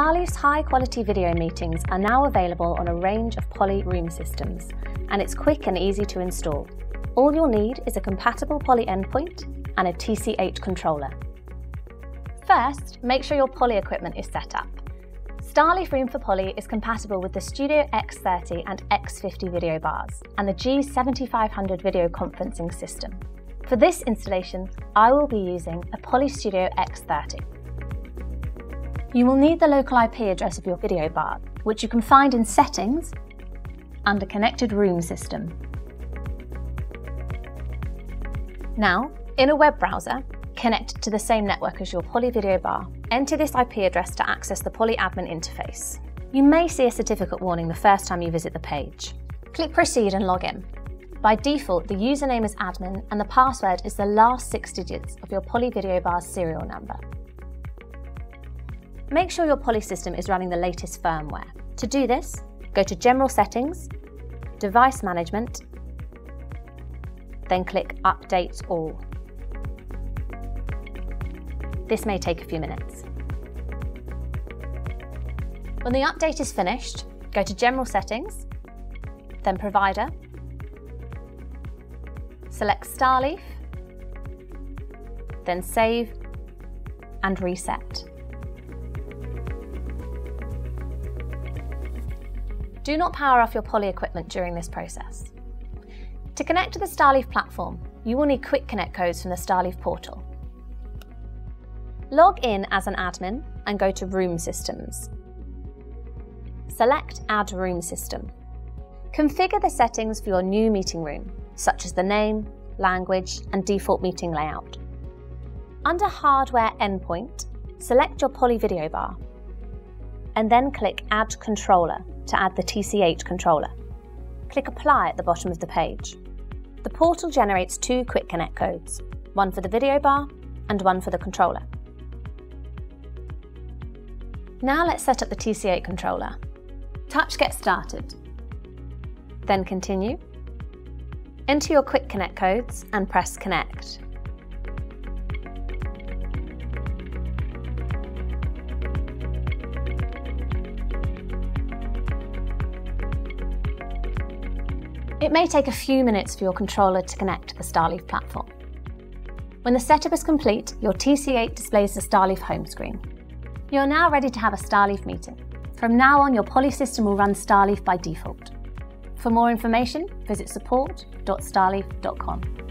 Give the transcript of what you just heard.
StarLeaf's high quality video meetings are now available on a range of Poly room systems, and it's quick and easy to install. All you'll need is a compatible Poly endpoint and a TC8 controller. First, make sure your Poly equipment is set up. StarLeaf Room for Poly is compatible with the Studio X30 and X50 video bars and the G7500 video conferencing system. For this installation, I will be using a Poly Studio X30. You will need the local IP address of your video bar, which you can find in Settings under Connected Room System. Now, in a web browser, connect to the same network as your Poly video bar. Enter this IP address to access the Poly admin interface. You may see a certificate warning the first time you visit the page. Click Proceed and log in. By default, the username is admin and the password is the last six digits of your Poly video bar's serial number. Make sure your Poly system is running the latest firmware. To do this, go to General Settings, Device Management, then click Update All. This may take a few minutes. When the update is finished, go to General Settings, then Provider, select StarLeaf, then Save and Reset. Do not power off your Poly equipment during this process. To connect to the StarLeaf platform, you will need Quick Connect codes from the StarLeaf portal. Log in as an admin and go to Room Systems. Select Add Room System. Configure the settings for your new meeting room, such as the name, language, and default meeting layout. Under Hardware Endpoint, select your Poly video bar, and then click Add Controller to add the TC8 controller. Click Apply at the bottom of the page. The portal generates two Quick Connect codes, one for the video bar and one for the controller. Now let's set up the TC8 controller. Touch Get Started. Then continue. Enter your Quick Connect codes and press Connect. It may take a few minutes for your controller to connect to the StarLeaf platform. When the setup is complete, your TC8 displays the StarLeaf home screen. You're now ready to have a StarLeaf meeting. From now on, your Poly system will run StarLeaf by default. For more information, visit support.starleaf.com.